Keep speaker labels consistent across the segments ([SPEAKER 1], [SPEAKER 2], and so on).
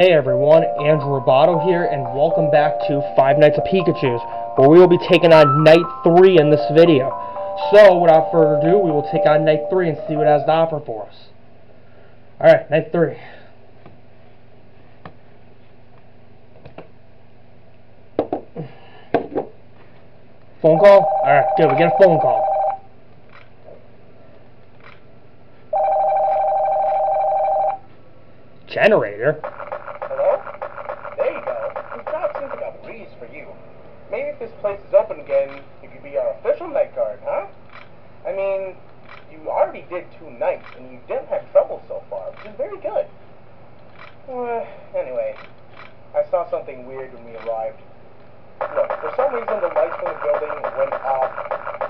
[SPEAKER 1] Hey everyone, Andrew Ribaudo here, and welcome back to Five Nights at Pikachu's, where we will be taking on Night 3 in this video. So, without further ado, we will take on Night 3 and see what it has to offer for us. Alright, Night 3. Phone call? Alright, good, we get a phone call. Generator?
[SPEAKER 2] Hello? There you go. This job seems like a breeze for you. Maybe if this place is open again, you could be our official night guard, huh? I mean, you already did two nights, and you didn't have trouble so far, which is very good. Uh, anyway, I saw something weird when we arrived. Look, for some reason the lights from the building went off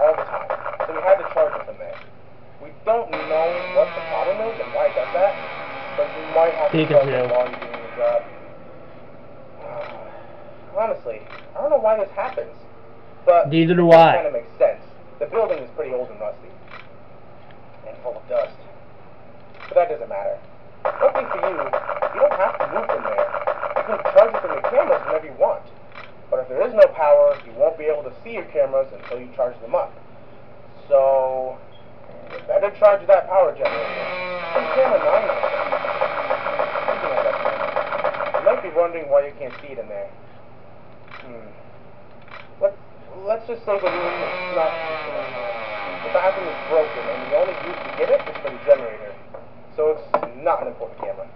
[SPEAKER 2] all the time, so we had to charge it from there. We don't know what the problem is and why it does that, but we might have to charge it while you're doing your job. Honestly, I don't know why this happens, but
[SPEAKER 1] Neither do
[SPEAKER 2] it
[SPEAKER 1] I.
[SPEAKER 2] kind of makes sense. The building is pretty old and rusty, and full of dust. But that doesn't matter. Luckily for you, you don't have to move from there. You can charge it from your cameras whenever you want. But if there is no power, you won't be able to see your cameras until you charge them up. So, you better charge that power generator. Camera 9 on it. Speaking of that you might be wondering why you can't see it in there. Hmm. Let's, let's just say the room is not. The bathroom is broken, and the only use to get it is for the generator. So it's not an important camera.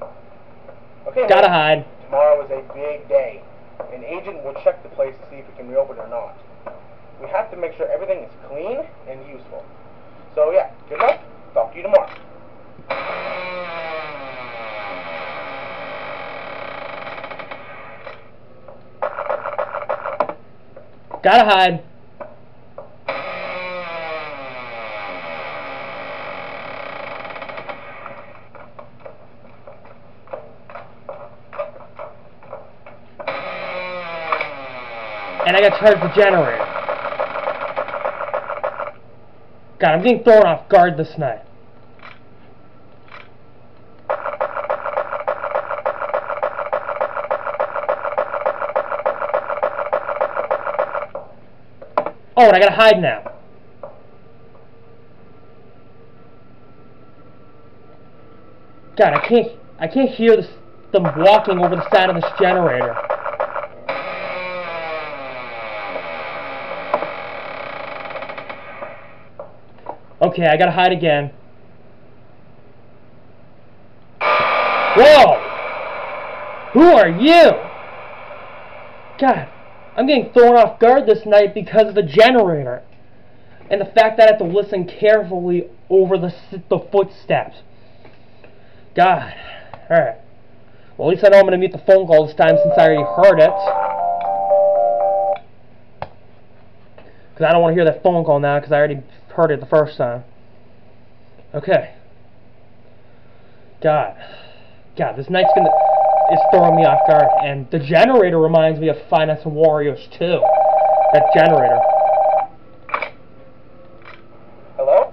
[SPEAKER 2] Okay,
[SPEAKER 1] Gotta hide.
[SPEAKER 2] Tomorrow is a big day. An agent will check the place to see if it can reopen or not. We have to make sure everything is clean and useful. So yeah, good luck. Talk to you tomorrow.
[SPEAKER 1] Gotta hide. And I got charged the generator. God, I'm getting thrown off guard this night. Oh, and I gotta hide now. God, I can't, I can't hear this, them walking over the side of this generator. Okay, I gotta hide again. Whoa! Who are you? God, I'm getting thrown off guard this night because of the generator. And the fact that I have to listen carefully over the, the footsteps. God. Alright. Well, at least I know I'm going to mute the phone call this time since I already heard it. Because I don't want to hear that phone call now because I already heard it the first time. Okay. God. God, this night's gonna is throwing me off guard. And the generator reminds me of Five Nights at Wario's too. That generator.
[SPEAKER 2] Hello?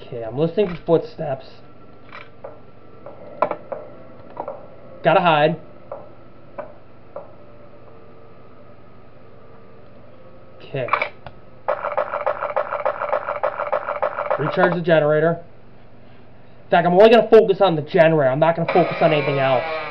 [SPEAKER 1] Okay, I'm listening for footsteps. Gotta hide. Okay. Recharge the generator. In fact, I'm only gonna focus on the generator. I'm not gonna focus on anything else.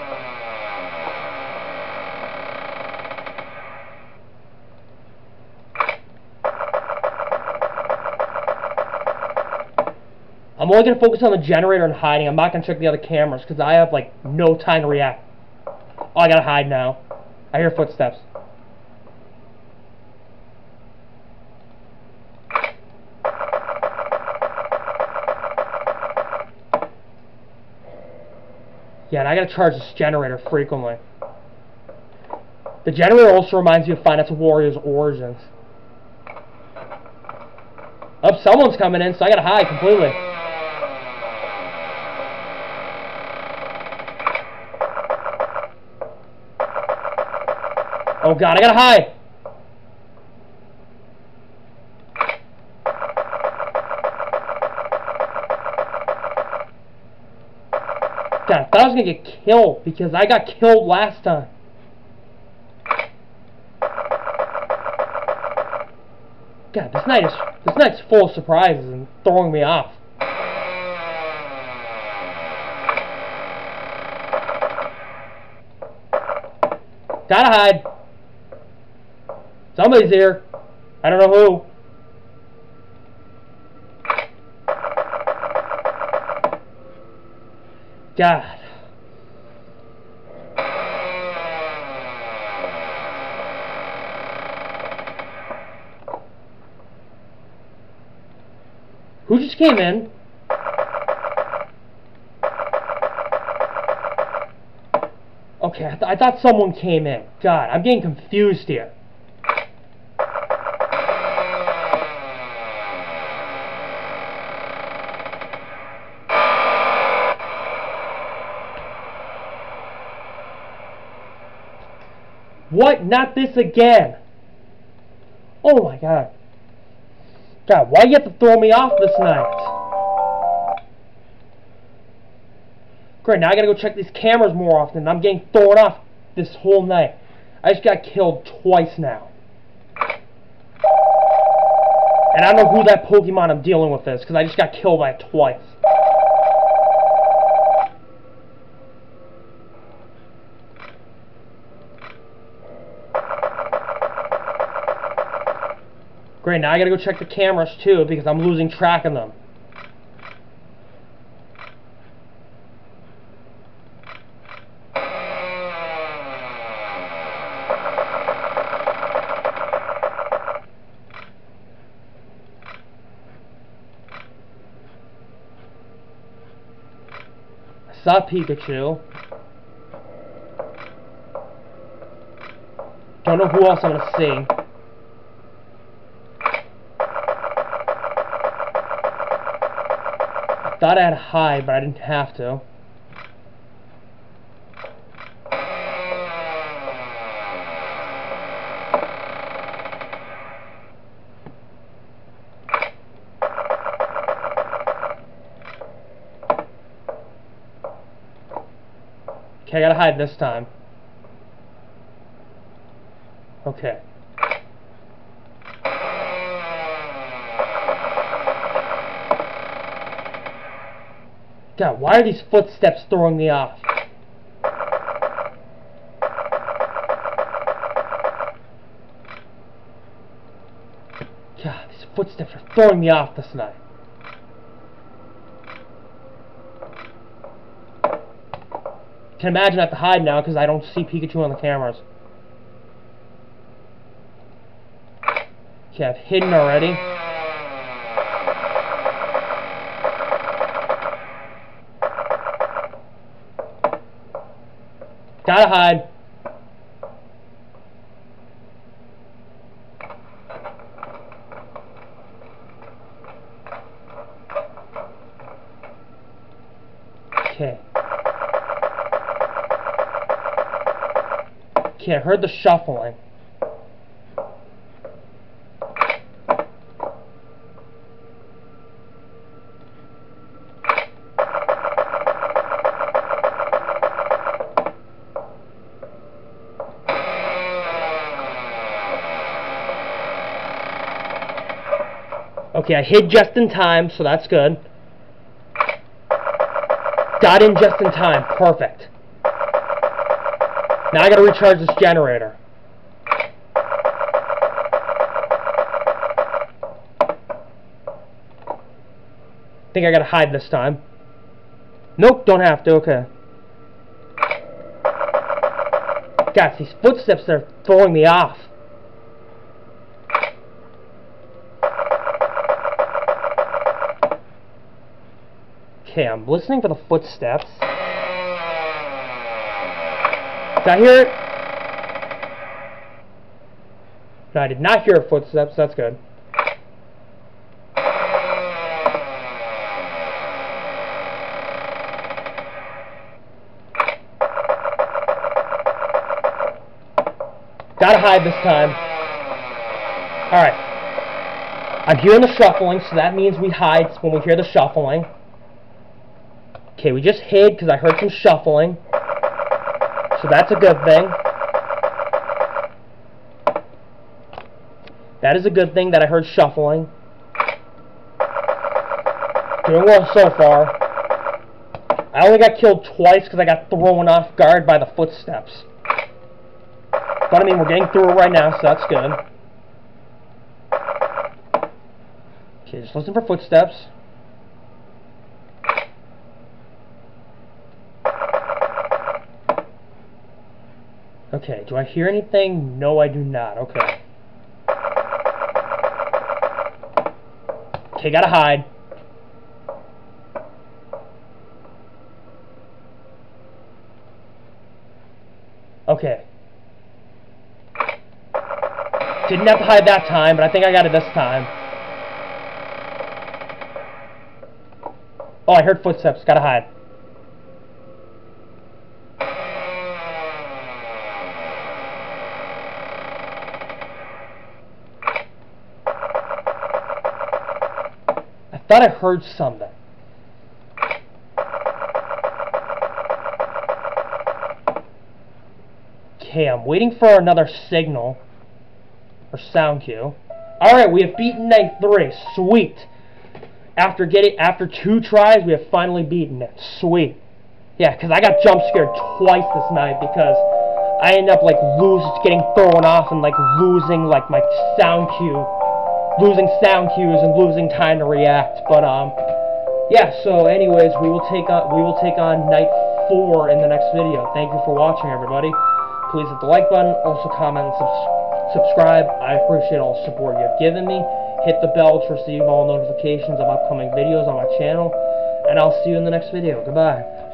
[SPEAKER 1] I'm only gonna focus on the generator and hiding. I'm not gonna check the other cameras because I have like no time to react. Oh, I gotta hide now. I hear footsteps. Yeah, and I gotta charge this generator frequently. The generator also reminds me of Five Nights at Wario's Origins. Oh, someone's coming in, so I gotta hide completely. Oh god, I gotta hide! God, I thought I was gonna get killed because I got killed last time. God, this night is this night's full of surprises and throwing me off. Gotta hide. Somebody's here. I don't know who. God. Who just came in? Okay, I, th I thought someone came in. God, I'm getting confused here. What? Not this again! Oh my god. God, why you have to throw me off this night? Great, now I gotta go check these cameras more often. I'm getting thrown off this whole night. I just got killed twice now. And I don't know who that Pokemon I'm dealing with is, because I just got killed by it twice. Great, now I gotta go check the cameras too because I'm losing track of them. Saw Pikachu. Don't know who else I'm gonna see. Thought I had high, but I didn't have to. Okay, I gotta hide this time. Okay. God, why are these footsteps throwing me off? God, these footsteps are throwing me off this night. Can imagine I have to hide now because I don't see Pikachu on the cameras. Okay, I've hidden already. Gotta hide. Okay. Okay, I heard the shuffling. Okay, I hid just in time, so that's good. Got in just in time. Perfect. Now I gotta recharge this generator. think I gotta hide this time. Nope, don't have to, okay. Guys, these footsteps are throwing me off. Okay, I'm listening for the footsteps. Did I hear it? No, I did not hear footsteps. That's good. Gotta hide this time. Alright. I'm hearing the shuffling, so that means we hide when we hear the shuffling. Okay, we just hid because I heard some shuffling. So that's a good thing. That is a good thing that I heard shuffling. Doing well so far. I only got killed twice because I got thrown off guard by the footsteps. But I mean, we're getting through it right now, so that's good. Okay, just listen for footsteps. Okay, do I hear anything? No, I do not. Okay. Okay, gotta hide. Okay. Didn't have to hide that time, but I think I got it this time. Oh, I heard footsteps. Gotta hide. I thought I heard something. Okay, I'm waiting for another signal or sound cue. Alright, we have beaten night three. Sweet. After getting after two tries, we have finally beaten it. Sweet. Yeah, because I got jump scared twice this night because I end up like losing, getting thrown off and like losing like my sound cue, losing sound cues and losing time to react. But um, yeah. So anyways, we will take on we will take on night four in the next video. Thank you for watching, everybody. Please hit the like button. Also comment and subscribe subscribe. I appreciate all the support you have given me. Hit the bell to receive all notifications of upcoming videos on my channel. And I'll see you in the next video. Goodbye.